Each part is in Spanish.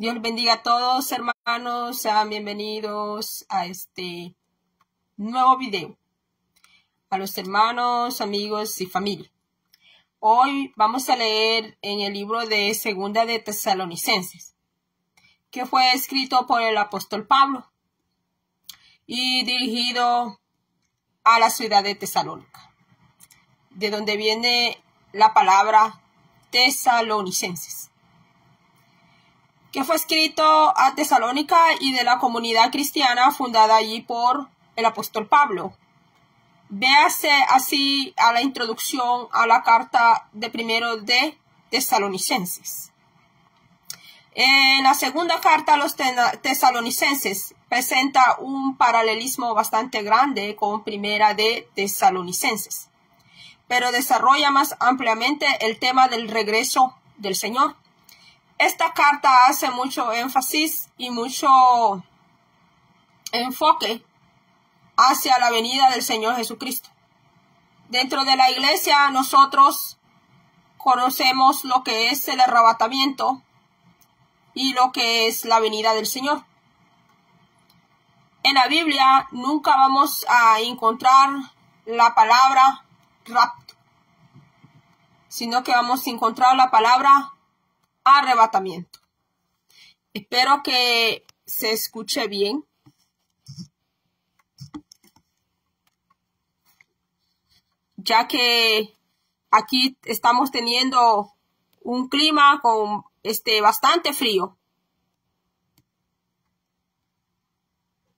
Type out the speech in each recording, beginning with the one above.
Dios bendiga a todos, hermanos. Sean bienvenidos a este nuevo video. A los hermanos, amigos y familia. Hoy vamos a leer en el libro de Segunda de Tesalonicenses, que fue escrito por el apóstol Pablo y dirigido a la ciudad de Tesalónica, de donde viene la palabra tesalonicenses que fue escrito a Tesalónica y de la comunidad cristiana fundada allí por el apóstol Pablo. Véase así a la introducción a la carta de primero de Tesalonicenses. En la segunda carta a los tesalonicenses presenta un paralelismo bastante grande con primera de tesalonicenses, pero desarrolla más ampliamente el tema del regreso del Señor esta carta hace mucho énfasis y mucho enfoque hacia la venida del Señor Jesucristo. Dentro de la iglesia nosotros conocemos lo que es el arrebatamiento y lo que es la venida del Señor. En la Biblia nunca vamos a encontrar la palabra rapto, sino que vamos a encontrar la palabra arrebatamiento. Espero que se escuche bien. Ya que aquí estamos teniendo un clima con este bastante frío.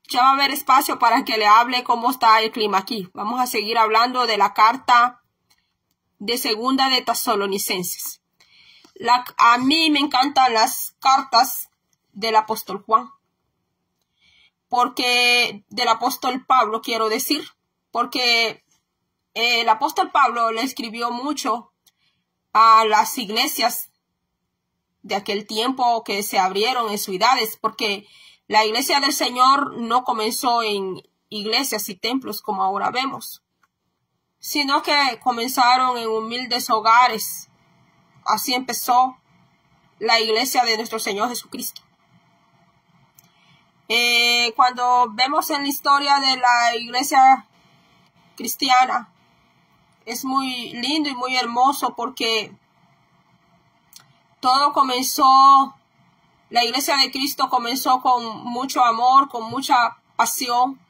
Ya va a haber espacio para que le hable cómo está el clima aquí. Vamos a seguir hablando de la carta de segunda de Tesalonicenses a mí me encantan las cartas del apóstol Juan. Porque del apóstol Pablo quiero decir. Porque el apóstol Pablo le escribió mucho a las iglesias de aquel tiempo que se abrieron en ciudades. Porque la iglesia del Señor no comenzó en iglesias y templos como ahora vemos. Sino que comenzaron en humildes hogares Así empezó la iglesia de nuestro Señor Jesucristo. Eh, cuando vemos en la historia de la iglesia cristiana, es muy lindo y muy hermoso porque todo comenzó, la iglesia de Cristo comenzó con mucho amor, con mucha pasión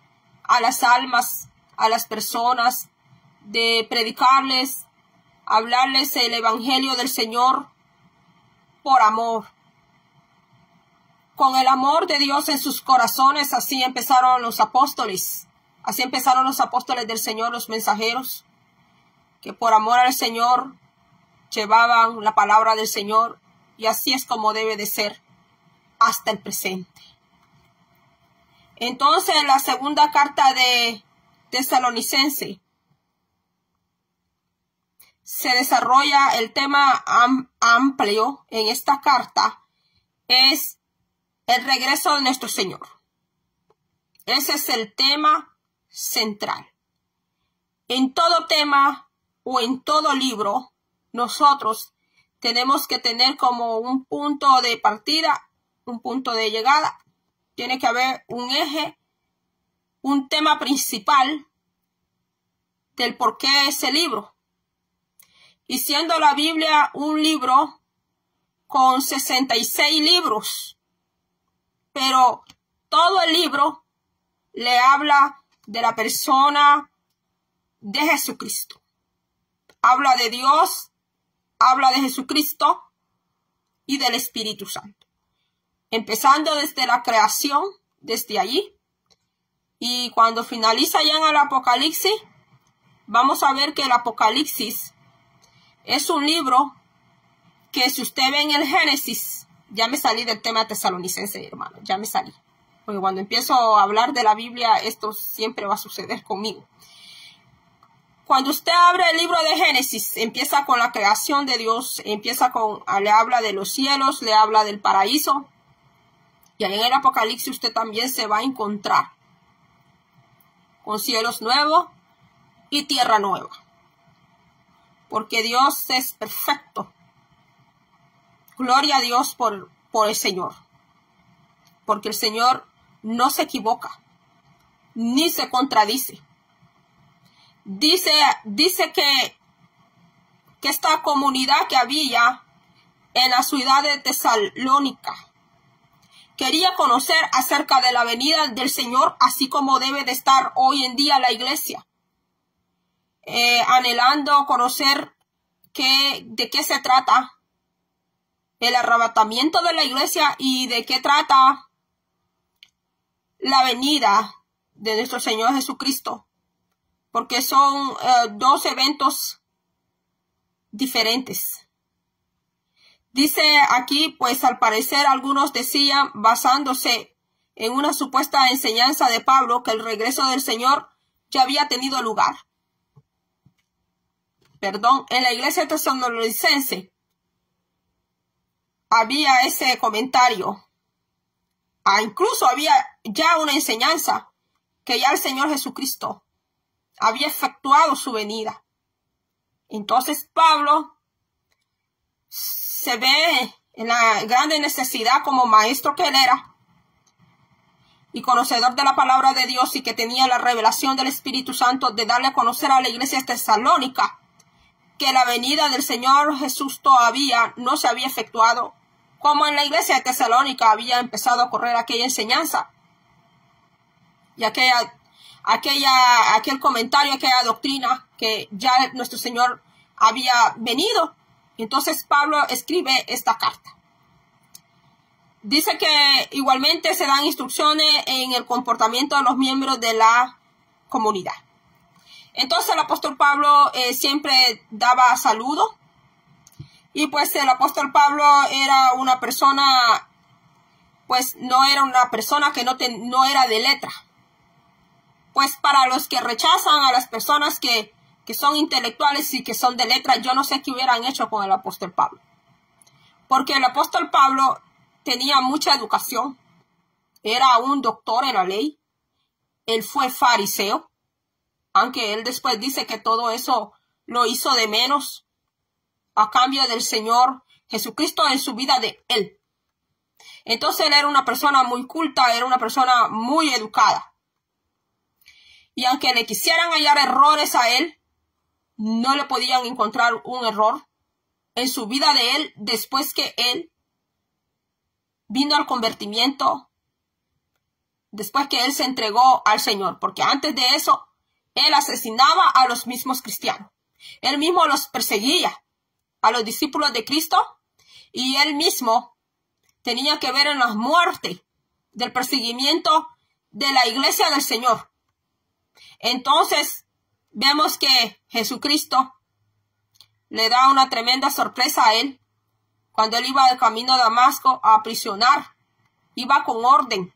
a las almas, a las personas, de predicarles hablarles el Evangelio del Señor por amor. Con el amor de Dios en sus corazones, así empezaron los apóstoles. Así empezaron los apóstoles del Señor, los mensajeros, que por amor al Señor llevaban la palabra del Señor. Y así es como debe de ser hasta el presente. Entonces, la segunda carta de Tesalonicense se desarrolla el tema amplio en esta carta es el regreso de nuestro Señor. Ese es el tema central. En todo tema o en todo libro, nosotros tenemos que tener como un punto de partida, un punto de llegada. Tiene que haber un eje, un tema principal del por qué ese libro y siendo la Biblia un libro con 66 libros, pero todo el libro le habla de la persona de Jesucristo. Habla de Dios, habla de Jesucristo y del Espíritu Santo. Empezando desde la creación, desde allí, y cuando finaliza ya en el Apocalipsis, vamos a ver que el Apocalipsis es un libro que si usted ve en el Génesis, ya me salí del tema tesalonicense, hermano, ya me salí. Porque cuando empiezo a hablar de la Biblia, esto siempre va a suceder conmigo. Cuando usted abre el libro de Génesis, empieza con la creación de Dios, empieza con, le habla de los cielos, le habla del paraíso. Y ahí en el Apocalipsis usted también se va a encontrar con cielos nuevos y tierra nueva porque Dios es perfecto. Gloria a Dios por, por el Señor. porque el Señor no se equivoca, ni se contradice. Dice, dice que, que esta comunidad que había en la ciudad de Tesalónica quería conocer acerca de la venida del Señor, así como debe de estar hoy en día la iglesia, eh, anhelando conocer qué, de qué se trata el arrebatamiento de la iglesia y de qué trata la venida de nuestro Señor Jesucristo, porque son eh, dos eventos diferentes. Dice aquí, pues al parecer algunos decían, basándose en una supuesta enseñanza de Pablo, que el regreso del Señor ya había tenido lugar. Perdón, en la iglesia tesalonicense había ese comentario. Ah, incluso había ya una enseñanza que ya el Señor Jesucristo había efectuado su venida. Entonces Pablo se ve en la grande necesidad como maestro que él era y conocedor de la palabra de Dios y que tenía la revelación del Espíritu Santo de darle a conocer a la iglesia tesalónica que la venida del Señor Jesús todavía no se había efectuado como en la iglesia de Tesalónica había empezado a correr aquella enseñanza y aquella, aquella, aquel comentario, aquella doctrina que ya nuestro Señor había venido. Entonces Pablo escribe esta carta. Dice que igualmente se dan instrucciones en el comportamiento de los miembros de la comunidad. Entonces el apóstol Pablo eh, siempre daba saludo y pues el apóstol Pablo era una persona, pues no era una persona que no, no era de letra. Pues para los que rechazan a las personas que, que son intelectuales y que son de letra, yo no sé qué hubieran hecho con el apóstol Pablo. Porque el apóstol Pablo tenía mucha educación, era un doctor en la ley, él fue fariseo, aunque él después dice que todo eso lo hizo de menos a cambio del Señor Jesucristo en su vida de él. Entonces él era una persona muy culta, era una persona muy educada. Y aunque le quisieran hallar errores a él, no le podían encontrar un error en su vida de él después que él vino al convertimiento, después que él se entregó al Señor, porque antes de eso, él asesinaba a los mismos cristianos. Él mismo los perseguía a los discípulos de Cristo y él mismo tenía que ver en la muerte del perseguimiento de la iglesia del Señor. Entonces, vemos que Jesucristo le da una tremenda sorpresa a él cuando él iba del camino a Damasco a aprisionar. Iba con orden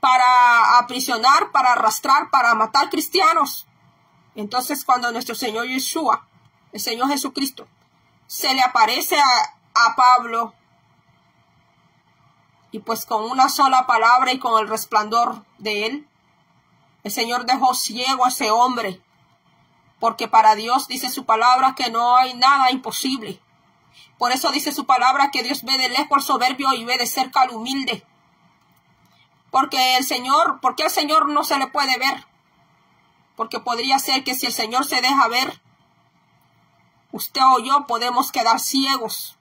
para aprisionar, para arrastrar, para matar cristianos. Entonces, cuando nuestro Señor Yeshua, el Señor Jesucristo, se le aparece a, Pablo y pues con una sola palabra y con el resplandor de él, el Señor dejó ciego a ese hombre, porque para Dios dice su palabra que no hay nada imposible. Por eso dice su palabra que Dios ve de lejos al soberbio y ve de cerca al humilde. Porque el Señor, porque el Señor no se le puede ver. Porque podría ser que si el Señor se deja ver, usted o yo podemos quedar ciegos.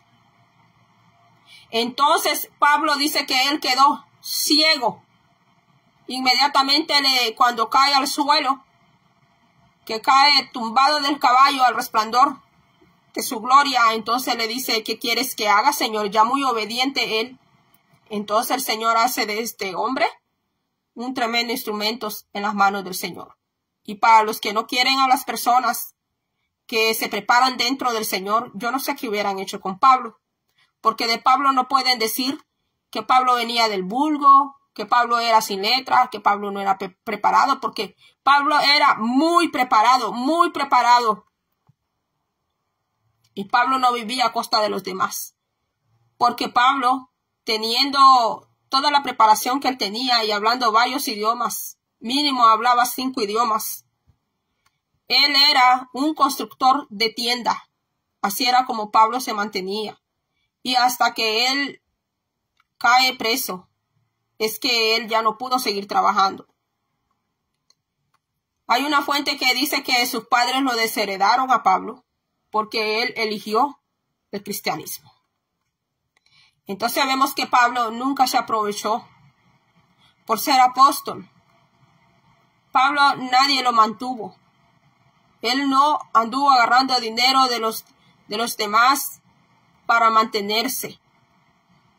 Entonces Pablo dice que él quedó ciego. Inmediatamente le, cuando cae al suelo, que cae tumbado del caballo al resplandor de su gloria, entonces le dice, ¿qué quieres que haga, Señor? Ya muy obediente él. Entonces el Señor hace de este hombre un tremendo instrumento en las manos del Señor. Y para los que no quieren a las personas que se preparan dentro del Señor, yo no sé qué hubieran hecho con Pablo, porque de Pablo no pueden decir que Pablo venía del vulgo, que Pablo era sin letra, que Pablo no era preparado, porque Pablo era muy preparado, muy preparado. Y Pablo no vivía a costa de los demás, porque Pablo, teniendo toda la preparación que él tenía y hablando varios idiomas, mínimo hablaba cinco idiomas, él era un constructor de tienda. Así era como Pablo se mantenía. Y hasta que él cae preso es que él ya no pudo seguir trabajando. Hay una fuente que dice que sus padres lo desheredaron a Pablo porque él eligió el cristianismo. Entonces vemos que Pablo nunca se aprovechó por ser apóstol. Pablo nadie lo mantuvo. Él no anduvo agarrando dinero de los, de los demás para mantenerse,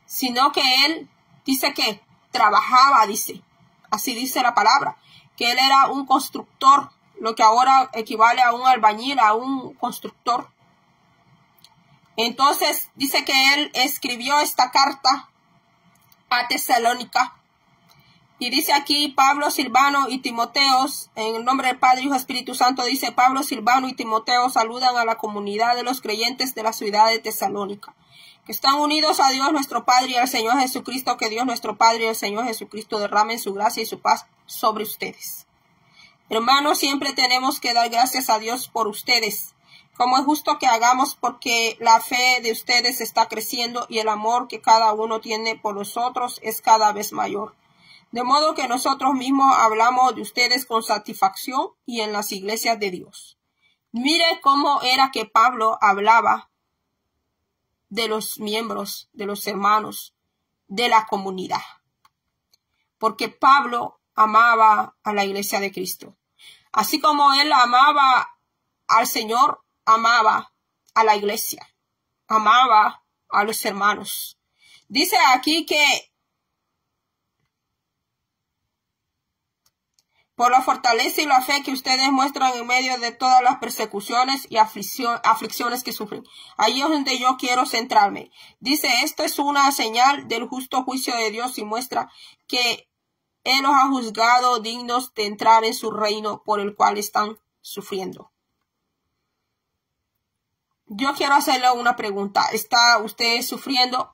sino que él dice que trabajaba, dice, así dice la palabra, que él era un constructor, lo que ahora equivale a un albañil, a un constructor. Entonces dice que él escribió esta carta a Tesalónica. Y dice aquí Pablo, Silvano y Timoteos, en el nombre del Padre, Hijo, Espíritu Santo, dice Pablo, Silvano y Timoteo saludan a la comunidad de los creyentes de la ciudad de Tesalónica, que están unidos a Dios nuestro Padre y al Señor Jesucristo, que Dios nuestro Padre y el Señor Jesucristo derramen su gracia y su paz sobre ustedes. Hermanos, siempre tenemos que dar gracias a Dios por ustedes como es justo que hagamos porque la fe de ustedes está creciendo y el amor que cada uno tiene por nosotros es cada vez mayor. De modo que nosotros mismos hablamos de ustedes con satisfacción y en las iglesias de Dios. Mire cómo era que Pablo hablaba de los miembros, de los hermanos, de la comunidad. Porque Pablo amaba a la iglesia de Cristo. Así como él amaba al Señor, amaba a la iglesia, amaba a los hermanos. Dice aquí que por la fortaleza y la fe que ustedes muestran en medio de todas las persecuciones y aflicciones que sufren. Ahí es donde yo quiero centrarme. Dice, esto es una señal del justo juicio de Dios y muestra que Él los ha juzgado dignos de entrar en su reino por el cual están sufriendo. Yo quiero hacerle una pregunta. ¿Está usted sufriendo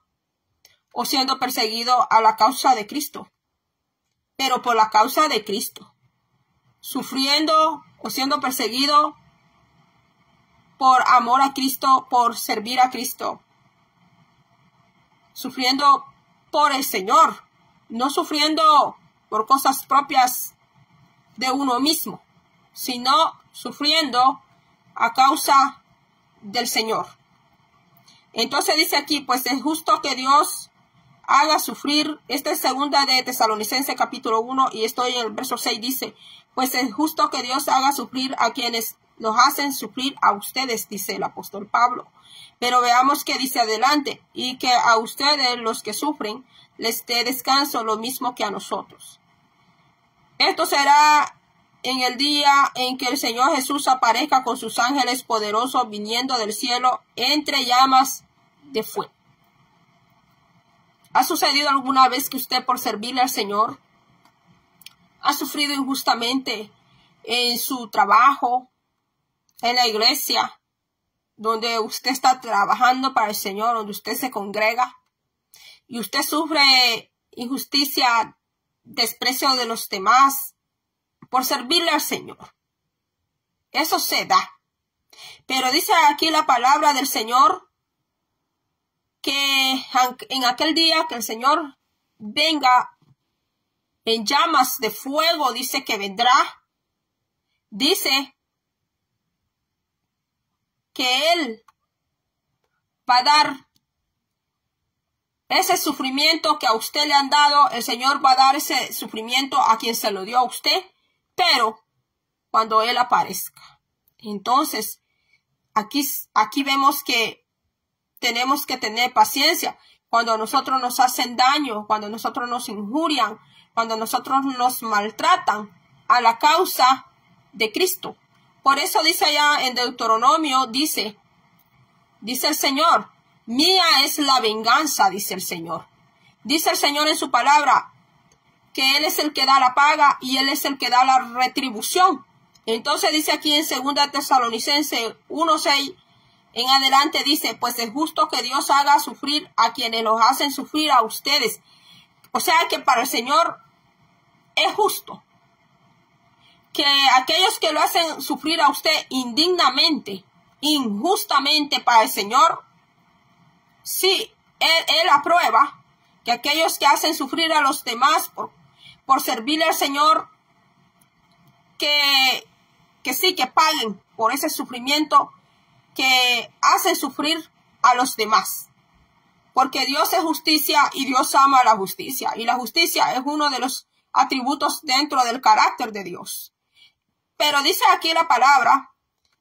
o siendo perseguido a la causa de Cristo? Pero por la causa de Cristo. Sufriendo o siendo perseguido por amor a Cristo, por servir a Cristo. Sufriendo por el Señor. No sufriendo por cosas propias de uno mismo, sino sufriendo a causa del Señor. Entonces dice aquí, pues es justo que Dios haga sufrir, esta es segunda de Tesalonicense capítulo 1 y estoy en el verso 6 dice, pues es justo que Dios haga sufrir a quienes nos hacen sufrir a ustedes, dice el apóstol Pablo. Pero veamos que dice adelante, y que a ustedes los que sufren les dé descanso lo mismo que a nosotros. Esto será en el día en que el Señor Jesús aparezca con sus ángeles poderosos viniendo del cielo entre llamas de fuego. ¿Ha sucedido alguna vez que usted por servirle al Señor ha sufrido injustamente en su trabajo, en la iglesia, donde usted está trabajando para el Señor, donde usted se congrega y usted sufre injusticia, desprecio de los demás, por servirle al Señor. Eso se da. Pero dice aquí la palabra del Señor que en aquel día que el Señor venga en llamas de fuego, dice que vendrá, dice que Él va a dar ese sufrimiento que a usted le han dado, el Señor va a dar ese sufrimiento a quien se lo dio a usted pero cuando Él aparezca. Entonces, aquí, aquí vemos que tenemos que tener paciencia cuando a nosotros nos hacen daño, cuando a nosotros nos injurian, cuando a nosotros nos maltratan a la causa de Cristo. Por eso dice allá en Deuteronomio, dice, dice el Señor, mía es la venganza, dice el Señor. Dice el Señor en su palabra, que Él es el que da la paga y Él es el que da la retribución. Entonces dice aquí en 2 Tesalonicense 1.6 en adelante dice, pues es justo que Dios haga sufrir a quienes los hacen sufrir a ustedes. O sea que para el Señor es justo que aquellos que lo hacen sufrir a usted indignamente, injustamente para el Señor, sí, Él, él aprueba que aquellos que hacen sufrir a los demás por, por servirle al Señor, que, que sí, que paguen por ese sufrimiento que hacen sufrir a los demás. Porque Dios es justicia y Dios ama la justicia. Y la justicia es uno de los atributos dentro del carácter de Dios. Pero dice aquí la palabra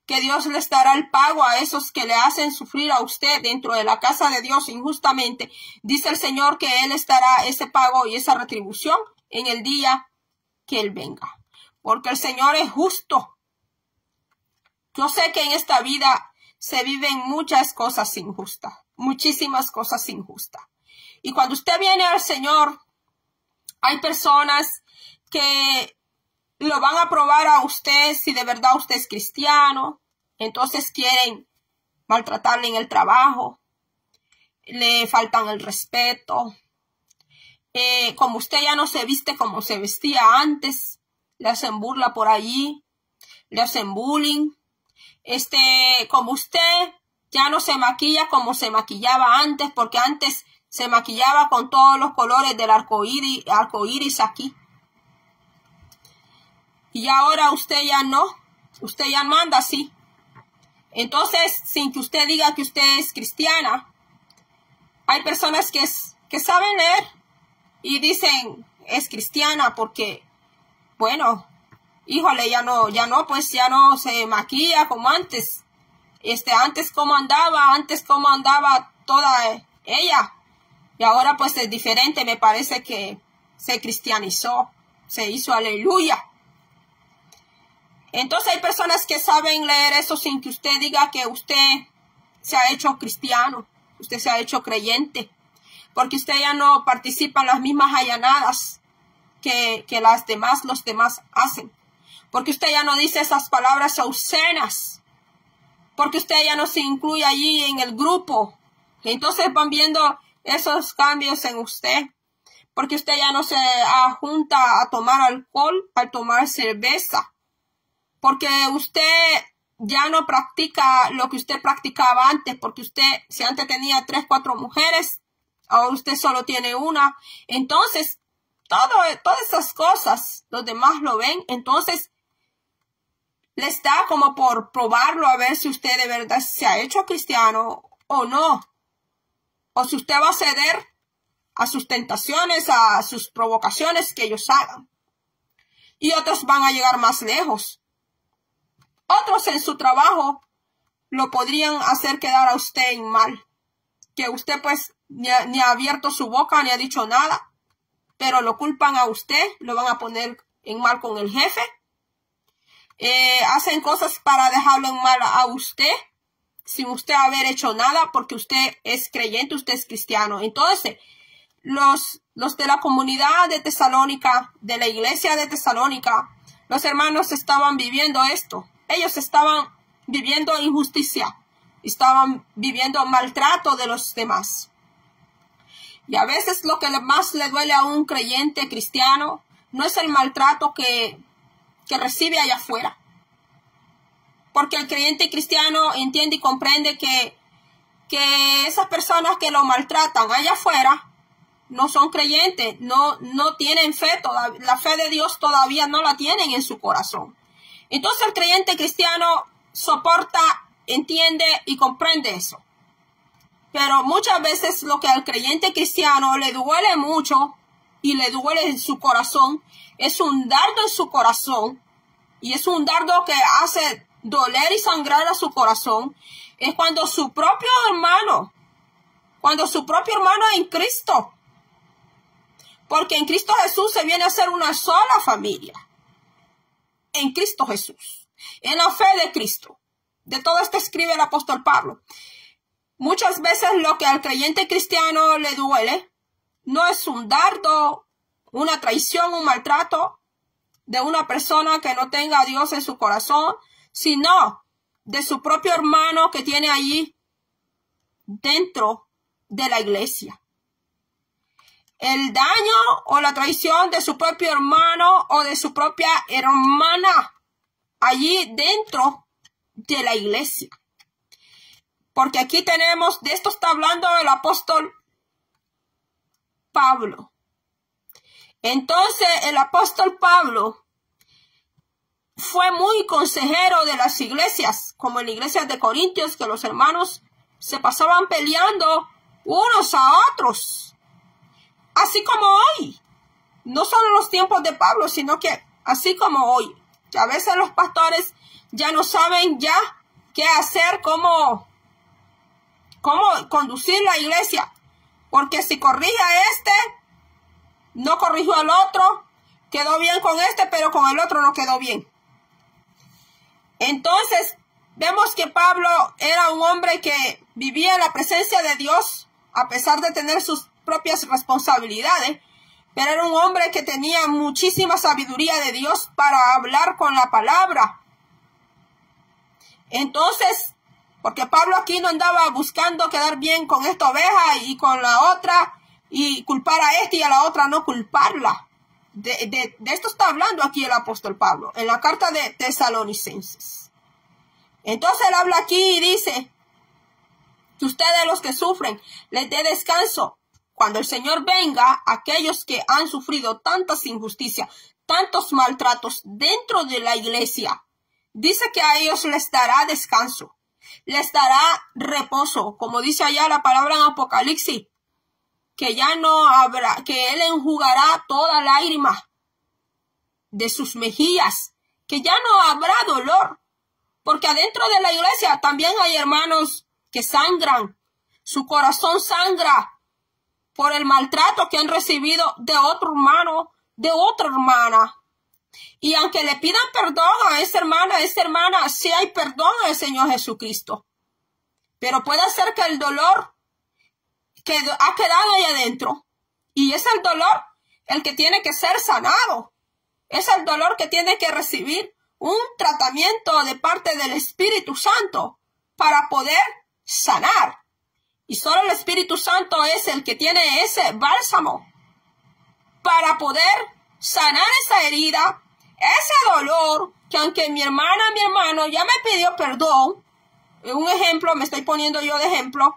que Dios les dará el pago a esos que le hacen sufrir a usted dentro de la casa de Dios injustamente. Dice el Señor que Él estará ese pago y esa retribución en el día que Él venga. Porque el Señor es justo. Yo sé que en esta vida se viven muchas cosas injustas, muchísimas cosas injustas. Y cuando usted viene al Señor, hay personas que lo van a probar a usted si de verdad usted es cristiano. Entonces quieren maltratarle en el trabajo, le faltan el respeto. Eh, como usted ya no se viste como se vestía antes, le hacen burla por allí, le hacen bullying. Este, como usted ya no se maquilla como se maquillaba antes, porque antes se maquillaba con todos los colores del arco iris, aquí. Y ahora usted ya no, usted ya manda así. Entonces, sin que usted diga que usted es cristiana, hay personas que, que saben leer y dicen es cristiana porque, bueno, híjole, ya no, ya no, pues ya no se maquilla como antes. Este, antes como andaba, antes como andaba toda ella. Y ahora pues es diferente, me parece que se cristianizó, se hizo aleluya. Entonces hay personas que saben leer eso sin que usted diga que usted se ha hecho cristiano, usted se ha hecho creyente, porque usted ya no participa en las mismas allanadas que, que las demás, los demás hacen, porque usted ya no dice esas palabras obscenas, porque usted ya no se incluye allí en el grupo. Entonces van viendo esos cambios en usted, porque usted ya no se junta a tomar alcohol, a tomar cerveza, porque usted ya no practica lo que usted practicaba antes, porque usted, si antes tenía tres, cuatro mujeres, ahora usted solo tiene una. Entonces, todo, todas esas cosas, los demás lo ven, entonces les da como por probarlo a ver si usted de verdad se ha hecho cristiano o no. O si usted va a ceder a sus tentaciones, a sus provocaciones que ellos hagan. Y otros van a llegar más lejos. Otros en su trabajo lo podrían hacer quedar a usted en mal. Que usted pues ni ha, abierto su boca ni ha dicho nada, pero lo culpan a usted, lo van a poner en mal con el jefe. Eh, hacen cosas para dejarlo en mal a usted sin usted haber hecho nada porque usted es creyente, usted es cristiano. Entonces, los, los de la comunidad de Tesalónica, de la iglesia de Tesalónica, los hermanos estaban viviendo esto ellos estaban viviendo injusticia, estaban viviendo maltrato de los demás. Y a veces lo que más le duele a un creyente cristiano no es el maltrato que, que recibe allá afuera. Porque el creyente cristiano entiende y comprende que, que esas personas que lo maltratan allá afuera no son creyentes, no, no tienen fe, la fe de Dios todavía no la tienen en su corazón. Entonces el creyente cristiano soporta, entiende y comprende eso. Pero muchas veces lo que al creyente cristiano le duele mucho y le duele en su corazón es un dardo en su corazón y es un dardo que hace doler y sangrar a su corazón. Es cuando su propio hermano, cuando su propio hermano en Cristo, porque en Cristo Jesús se viene a ser una sola familia en Cristo Jesús, en la fe de Cristo. De todo esto escribe el apóstol Pablo. Muchas veces lo que al creyente cristiano le duele no es un dardo, una traición, un maltrato de una persona que no tenga a Dios en su corazón, sino de su propio hermano que tiene allí dentro de la iglesia el daño o la traición de su propio hermano o de su propia hermana allí dentro de la iglesia. Porque aquí tenemos, de esto está hablando el apóstol Pablo. Entonces el apóstol Pablo fue muy consejero de las iglesias, como en la iglesia de Corintios, que los hermanos se pasaban peleando unos a otros. Así como hoy. No solo los tiempos de Pablo, sino que así como hoy. A veces los pastores ya no saben ya qué hacer, cómo, cómo conducir la iglesia. Porque si corría este, no corrigió al otro, quedó bien con este, pero con el otro no quedó bien. Entonces, vemos que Pablo era un hombre que vivía en la presencia de Dios, a pesar de tener sus propias responsabilidades, pero era un hombre que tenía muchísima sabiduría de Dios para hablar con la palabra. Entonces, porque Pablo aquí no andaba buscando quedar bien con esta oveja y con la otra y culpar a esta y a la otra no culparla. De, esto está hablando aquí el apóstol Pablo en la carta de Tesalonicenses. Entonces él habla aquí y dice que ustedes los que sufren les dé descanso. Cuando el Señor venga, aquellos que han sufrido tantas injusticias, tantos maltratos dentro de la iglesia, dice que a ellos les dará descanso, les dará reposo, como dice allá la palabra en Apocalipsis, que ya no habrá, que Él enjugará toda lágrima de sus mejillas, que ya no habrá dolor, porque adentro de la iglesia también hay hermanos que sangran, su corazón sangra por el maltrato que han recibido de otro hermano, de otra hermana. Y aunque le pidan perdón a esa hermana, esa hermana, sí hay perdón al Señor Jesucristo. Pero puede ser que el dolor que ha quedado ahí adentro. Y es el dolor el que tiene que ser sanado. Es el dolor que tiene que recibir un tratamiento de parte del Espíritu Santo para poder sanar. Y solo el Espíritu Santo es el que tiene ese bálsamo para poder sanar esa herida, ese dolor, que aunque mi hermana, mi hermano ya me pidió perdón, un ejemplo, me estoy poniendo yo de ejemplo,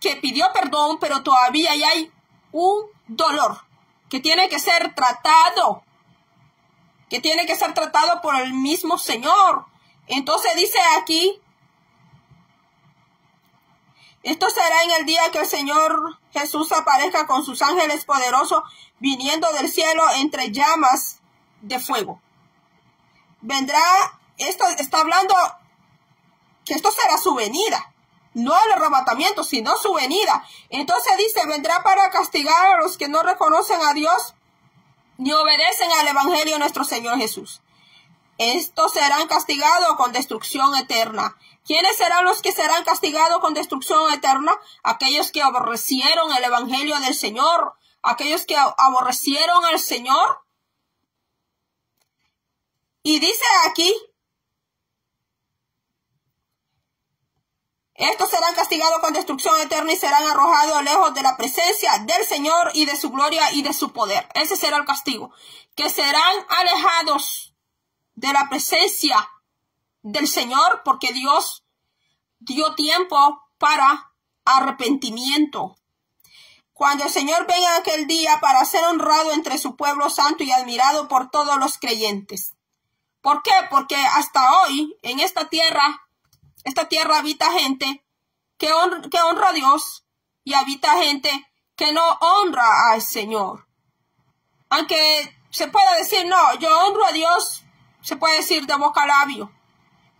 que pidió perdón, pero todavía hay un dolor que tiene que ser tratado, que tiene que ser tratado por el mismo Señor. Entonces dice aquí, esto será en el día que el Señor Jesús aparezca con sus ángeles poderosos viniendo del cielo entre llamas de fuego. Vendrá, esto está hablando que esto será su venida no el arrebatamiento, sino su venida. Entonces dice, vendrá para castigar a los que no reconocen a Dios ni obedecen al Evangelio de nuestro Señor Jesús. Estos serán castigados con destrucción eterna. ¿Quiénes serán los que serán castigados con destrucción eterna? Aquellos que aborrecieron el Evangelio del Señor, aquellos que aborrecieron al Señor. Y dice aquí, Estos serán castigados con destrucción eterna y serán arrojados lejos de la presencia del Señor y de su gloria y de su poder. Ese será el castigo. Que serán alejados de la presencia del Señor porque Dios dio tiempo para arrepentimiento. Cuando el Señor venga aquel día para ser honrado entre su pueblo santo y admirado por todos los creyentes. ¿Por qué? Porque hasta hoy en esta tierra esta tierra habita gente que honra, que honra a Dios y habita gente que no honra al Señor. Aunque se pueda decir, no, yo honro a Dios, se puede decir de boca a labio.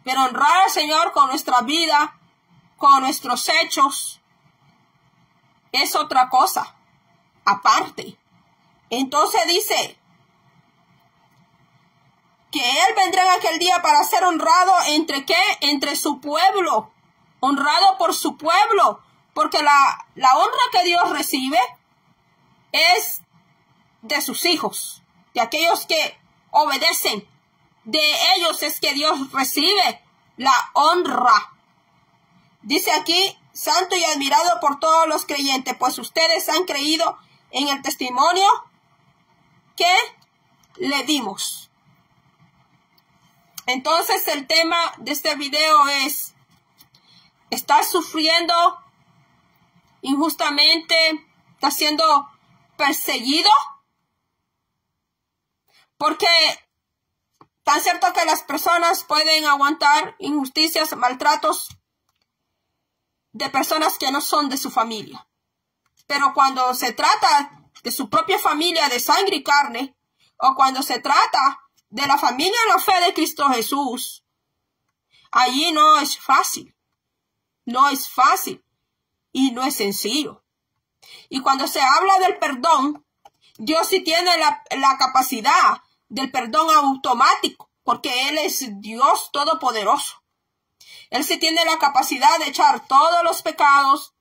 Pero honrar al Señor con nuestra vida, con nuestros hechos, es otra cosa, aparte. Entonces dice, que Él vendrá en aquel día para ser honrado entre qué? Entre su pueblo, honrado por su pueblo, porque la, la honra que Dios recibe es de sus hijos, de aquellos que obedecen. De ellos es que Dios recibe la honra. Dice aquí, santo y admirado por todos los creyentes, pues ustedes han creído en el testimonio que le dimos. Entonces el tema de este video es, ¿estás sufriendo injustamente está siendo perseguido. Porque tan cierto que las personas pueden aguantar injusticias, maltratos de personas que no son de su familia. Pero cuando se trata de su propia familia de sangre y carne, o cuando se trata de la familia en la fe de Cristo Jesús, allí no es fácil. No es fácil y no es sencillo. Y cuando se habla del perdón, Dios sí tiene la, la capacidad del perdón automático, porque Él es Dios todopoderoso. Él sí tiene la capacidad de echar todos los pecados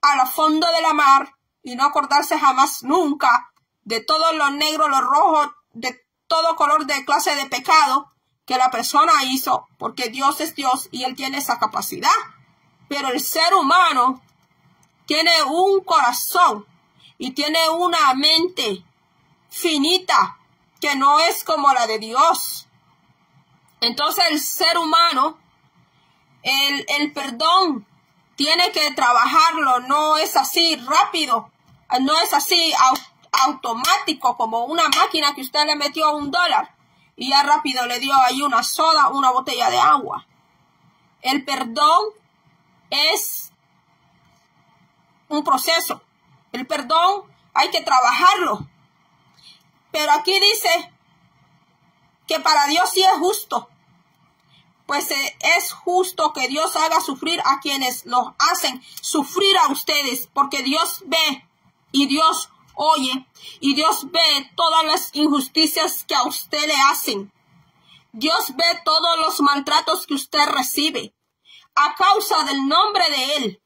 a la fondo de la mar y no acordarse jamás nunca de todo lo negro, lo rojo, de todo color de clase de pecado que la persona hizo, porque Dios es Dios y Él tiene esa capacidad. Pero el ser humano tiene un corazón y tiene una mente finita que no es como la de Dios. Entonces el ser humano, el, el perdón, tiene que trabajarlo, no es así rápido, no es así automático como una máquina que usted le metió un dólar y ya rápido le dio ahí una soda, una botella de agua. El perdón es un proceso. El perdón hay que trabajarlo. Pero aquí dice que para Dios sí es justo. Pues eh, es justo que Dios haga sufrir a quienes los hacen sufrir a ustedes, porque Dios ve y Dios oye y Dios ve todas las injusticias que a usted le hacen. Dios ve todos los maltratos que usted recibe a causa del nombre de Él.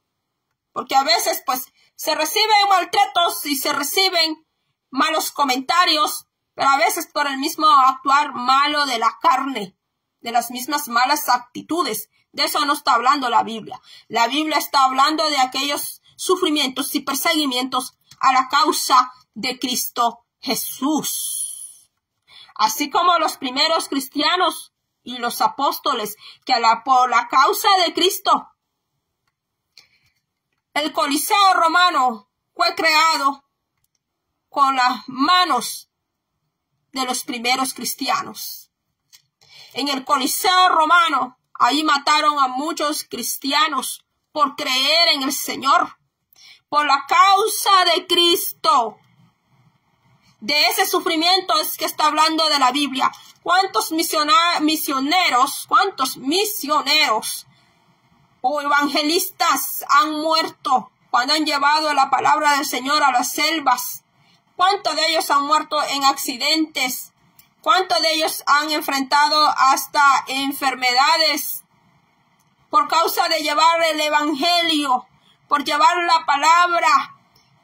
Porque a veces pues se reciben maltratos y se reciben malos comentarios, pero a veces por el mismo actuar malo de la carne, de las mismas malas actitudes. De eso no está hablando la Biblia. La Biblia está hablando de aquellos sufrimientos y perseguimientos a la causa de Cristo Jesús. Así como los primeros cristianos y los apóstoles que la, por la causa de Cristo. El Coliseo romano fue creado con las manos de los primeros cristianos. En el Coliseo romano, ahí mataron a muchos cristianos por creer en el Señor por la causa de Cristo. De ese sufrimiento es que está hablando de la Biblia. ¿Cuántos misioneros, cuántos misioneros o evangelistas han muerto cuando han llevado la palabra del Señor a las selvas? ¿Cuántos de ellos han muerto en accidentes? ¿Cuántos de ellos han enfrentado hasta enfermedades por causa de llevar el Evangelio? por llevar la palabra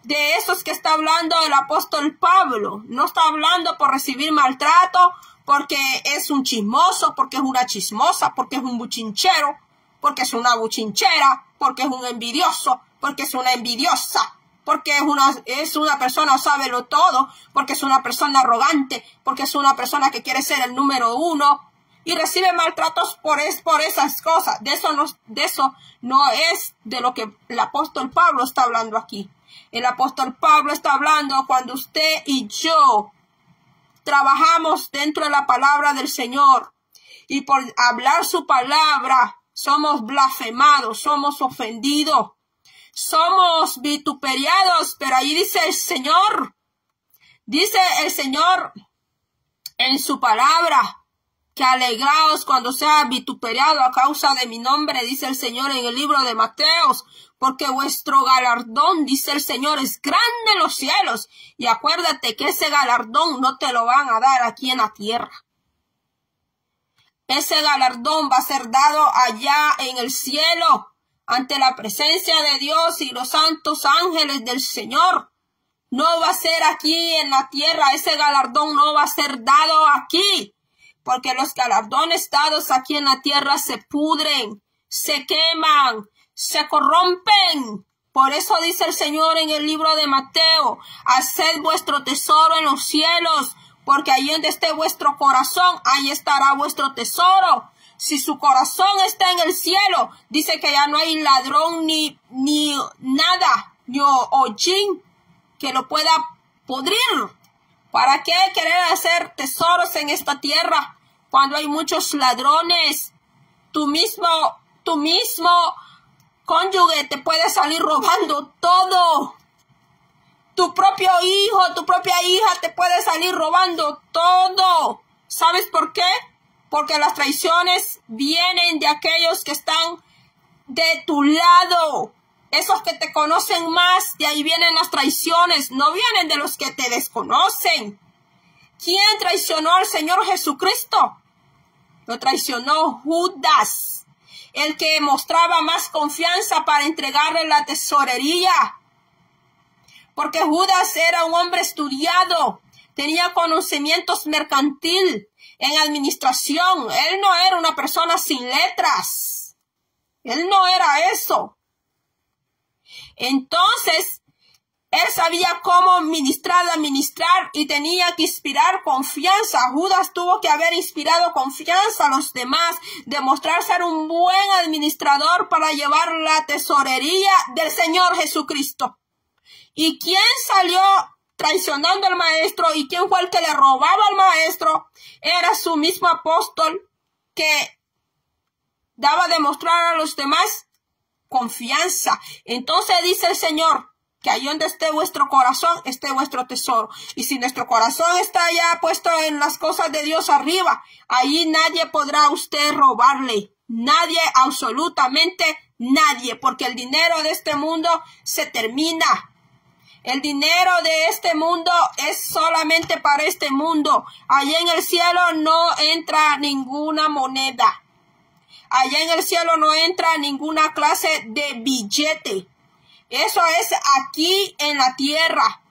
de esos que está hablando el apóstol Pablo. No está hablando por recibir maltrato, porque es un chismoso, porque es una chismosa, porque es un buchinchero, porque es una buchinchera, porque es un envidioso, porque es una envidiosa, porque es una, es una persona lo todo, porque es una persona arrogante, porque es una persona que quiere ser el número uno, y recibe maltratos por, es, por esas cosas. De eso, no, de eso no es de lo que el apóstol Pablo está hablando aquí. El apóstol Pablo está hablando cuando usted y yo trabajamos dentro de la palabra del Señor y por hablar su palabra somos blasfemados, somos ofendidos, somos vituperiados, pero ahí dice el Señor, dice el Señor en su palabra, que alegraos cuando sea vituperiado a causa de mi nombre, dice el Señor en el libro de Mateos, porque vuestro galardón, dice el Señor, es grande en los cielos. Y acuérdate que ese galardón no te lo van a dar aquí en la tierra. Ese galardón va a ser dado allá en el cielo, ante la presencia de Dios y los santos ángeles del Señor. No va a ser aquí en la tierra, ese galardón no va a ser dado aquí porque los galardones dados aquí en la tierra se pudren, se queman, se corrompen. Por eso dice el Señor en el libro de Mateo, haced vuestro tesoro en los cielos, porque ahí donde esté vuestro corazón, ahí estará vuestro tesoro. Si su corazón está en el cielo, dice que ya no hay ladrón ni, ni nada, ni hollín que lo pueda podrir. ¿Para qué querer hacer tesoros en esta tierra cuando hay muchos ladrones? Tú mismo, tú mismo cónyuge te puede salir robando todo. Tu propio hijo, tu propia hija te puede salir robando todo. ¿Sabes por qué? Porque las traiciones vienen de aquellos que están de tu lado. Esos que te conocen más, de ahí vienen las traiciones, no vienen de los que te desconocen. ¿Quién traicionó al Señor Jesucristo? Lo traicionó Judas, el que mostraba más confianza para entregarle la tesorería. Porque Judas era un hombre estudiado, tenía conocimientos mercantil en administración. Él no era una persona sin letras. Él no era eso. Entonces, él sabía cómo ministrar, administrar y tenía que inspirar confianza. Judas tuvo que haber inspirado confianza a los demás, demostrar ser un buen administrador para llevar la tesorería del Señor Jesucristo. ¿Y quién salió traicionando al maestro y quién fue el que le robaba al maestro? Era su mismo apóstol que daba a demostrar a los demás confianza. Entonces dice el Señor, que ahí donde esté vuestro corazón, esté vuestro tesoro. Y si nuestro corazón está ya puesto en las cosas de Dios arriba, ahí nadie podrá usted robarle. Nadie, absolutamente nadie, porque el dinero de este mundo se termina. El dinero de este mundo es solamente para este mundo. Allí en el cielo no entra ninguna moneda. Allá en el cielo no entra ninguna clase de billete. Eso es aquí en la tierra.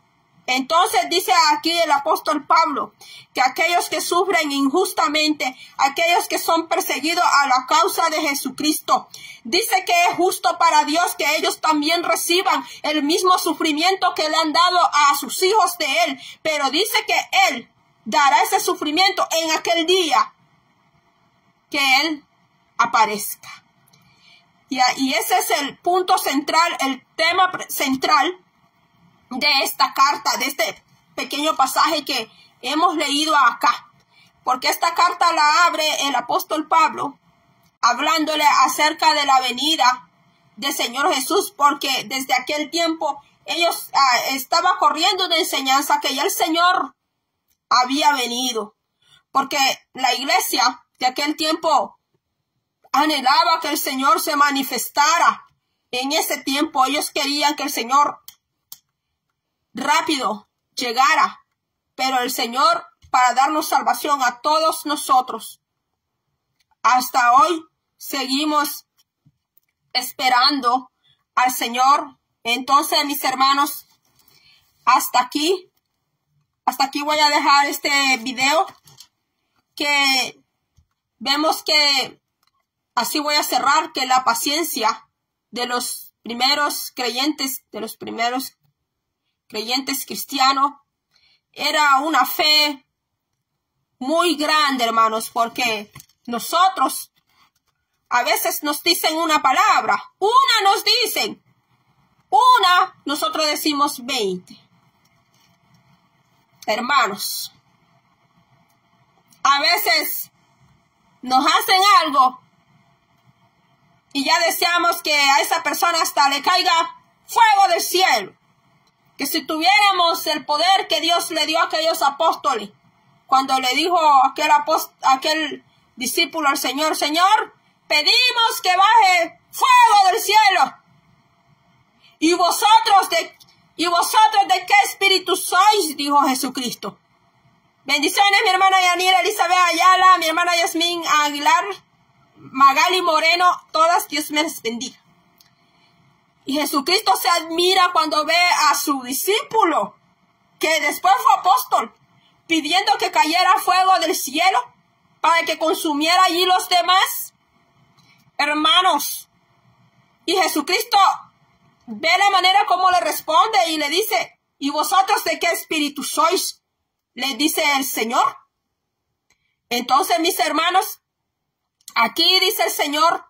Entonces dice aquí el apóstol Pablo que aquellos que sufren injustamente, aquellos que son perseguidos a la causa de Jesucristo, dice que es justo para Dios que ellos también reciban el mismo sufrimiento que le han dado a sus hijos de Él. Pero dice que Él dará ese sufrimiento en aquel día que Él aparezca. Y, ese es el punto central, el tema central de esta carta, de este pequeño pasaje que hemos leído acá. Porque esta carta la abre el apóstol Pablo hablándole acerca de la venida del Señor Jesús, porque desde aquel tiempo ellos ah, estaban corriendo de enseñanza que ya el Señor había venido, porque la iglesia de aquel tiempo anhelaba que el Señor se manifestara. En ese tiempo ellos querían que el Señor rápido llegara, pero el Señor para darnos salvación a todos nosotros. Hasta hoy seguimos esperando al Señor. Entonces, mis hermanos, hasta aquí, hasta aquí voy a dejar este video que vemos que Así voy a cerrar que la paciencia de los primeros creyentes, de los primeros creyentes cristianos, era una fe muy grande, hermanos, porque nosotros a veces nos dicen una palabra, una nos dicen, una nosotros decimos veinte. Hermanos, a veces nos hacen algo y ya deseamos que a esa persona hasta le caiga fuego del cielo. Que si tuviéramos el poder que Dios le dio a aquellos apóstoles, cuando le dijo aquel, aquel discípulo al Señor, Señor, pedimos que baje fuego del cielo. Y vosotros de, y vosotros de qué espíritu sois, dijo Jesucristo. Bendiciones, mi hermana Yanira Elizabeth Ayala, mi hermana Yasmín Aguilar, Magali Moreno, todas Dios me les bendiga. Y Jesucristo se admira cuando ve a su discípulo, que después fue apóstol, pidiendo que cayera fuego del cielo para que consumiera allí los demás. Hermanos, y Jesucristo ve la manera como le responde y le dice, ¿y vosotros de qué espíritu sois? Le dice el Señor. Entonces, mis hermanos, Aquí dice el Señor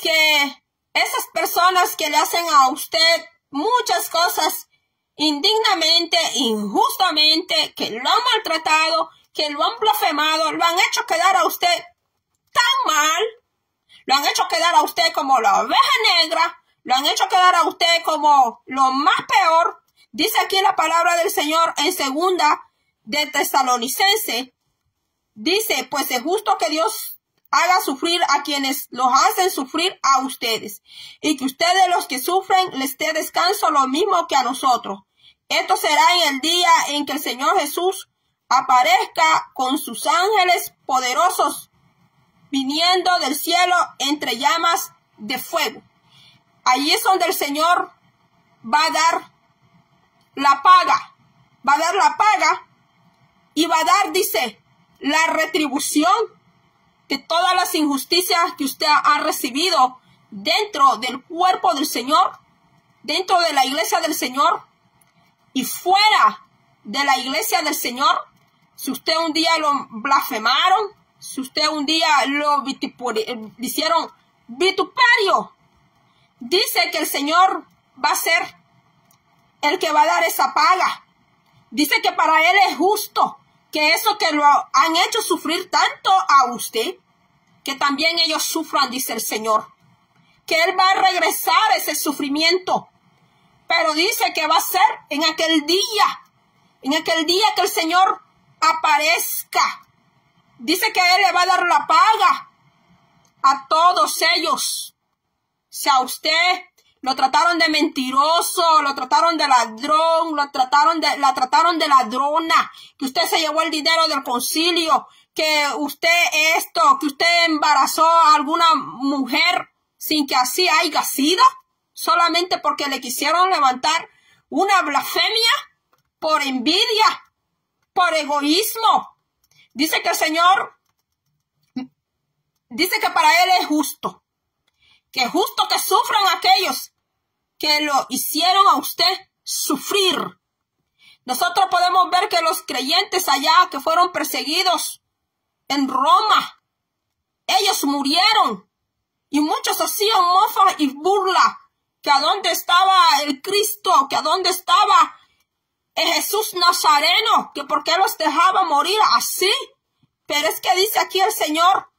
que esas personas que le hacen a usted muchas cosas indignamente, injustamente, que lo han maltratado, que lo han blasfemado, lo han hecho quedar a usted tan mal, lo han hecho quedar a usted como la oveja negra, lo han hecho quedar a usted como lo más peor. Dice aquí la palabra del Señor en segunda de Tesalonicense. Dice, pues es justo que Dios haga sufrir a quienes los hacen sufrir a ustedes, y que ustedes los que sufren les dé descanso lo mismo que a nosotros. Esto será en el día en que el Señor Jesús aparezca con sus ángeles poderosos viniendo del cielo entre llamas de fuego. Allí es donde el Señor va a dar la paga, va a dar la paga y va a dar, dice, la retribución de todas las injusticias que usted ha recibido dentro del cuerpo del Señor, dentro de la iglesia del Señor y fuera de la iglesia del Señor. Si usted un día lo blasfemaron, si usted un día lo hicieron vituperio, dice que el Señor va a ser el que va a dar esa paga. Dice que para Él es justo que eso que lo han hecho sufrir tanto a usted, que también ellos sufran, dice el Señor. Que Él va a regresar ese sufrimiento. Pero dice que va a ser en aquel día, en aquel día que el Señor aparezca. Dice que Él le va a dar la paga a todos ellos. Si a usted lo trataron de mentiroso, lo trataron de ladrón, lo trataron de, la trataron de ladrona, que usted se llevó el dinero del concilio, que usted esto, que usted embarazó a alguna mujer sin que así haya sido, solamente porque le quisieron levantar una blasfemia por envidia, por egoísmo. Dice que el Señor dice que para Él es justo, que justo que sufran aquellos que lo hicieron a usted sufrir. Nosotros podemos ver que los creyentes allá que fueron perseguidos en Roma, ellos murieron y muchos hacían mofa y burla que a dónde estaba el Cristo, que a dónde estaba Jesús Nazareno, que por qué los dejaba morir así. Pero es que dice aquí el Señor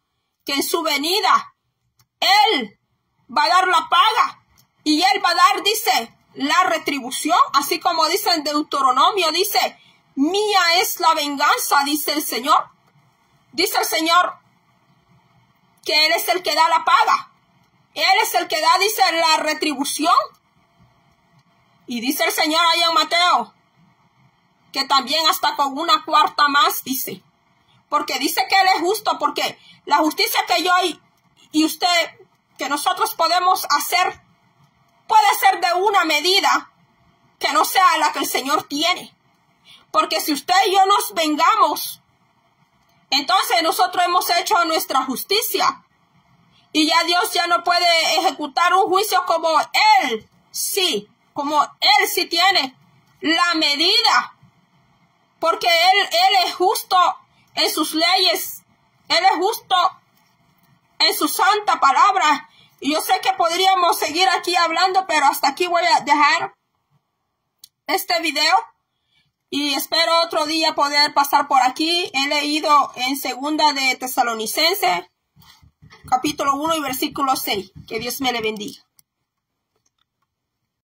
que en su venida Él va a dar la paga y él va a dar, dice, la retribución, así como dice en Deuteronomio, dice, mía es la venganza, dice el Señor. Dice el Señor que Él es el que da la paga. Él es el que da, dice, la retribución. Y dice el Señor allá en Mateo, que también hasta con una cuarta más, dice. Porque dice que Él es justo, porque la justicia que yo y usted, que nosotros podemos hacer puede ser de una medida que no sea la que el Señor tiene. Porque si usted y yo nos vengamos, entonces nosotros hemos hecho nuestra justicia. Y ya Dios ya no puede ejecutar un juicio como Él, sí, como Él sí tiene la medida. Porque Él, Él es justo en sus leyes. Él es justo en su santa palabra. Y yo sé que podríamos seguir aquí hablando, pero hasta aquí voy a dejar este video. Y espero otro día poder pasar por aquí. He leído en segunda de Tesalonicense, capítulo 1 y versículo 6. Que Dios me le bendiga.